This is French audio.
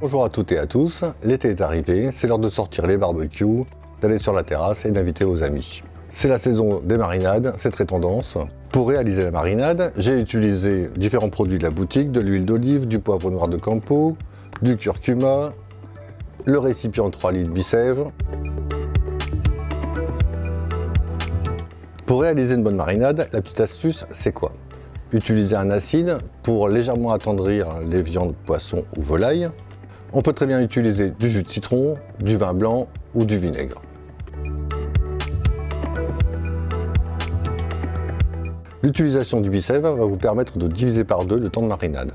Bonjour à toutes et à tous, l'été est arrivé, c'est l'heure de sortir les barbecues, d'aller sur la terrasse et d'inviter vos amis. C'est la saison des marinades, c'est très tendance. Pour réaliser la marinade, j'ai utilisé différents produits de la boutique, de l'huile d'olive, du poivre noir de Campo, du curcuma, le récipient 3 litres Bicèvre. Pour réaliser une bonne marinade, la petite astuce, c'est quoi? Utiliser un acide pour légèrement attendrir les viandes, poissons ou volailles. On peut très bien utiliser du jus de citron, du vin blanc ou du vinaigre. L'utilisation du bicèvre va vous permettre de diviser par deux le temps de marinade.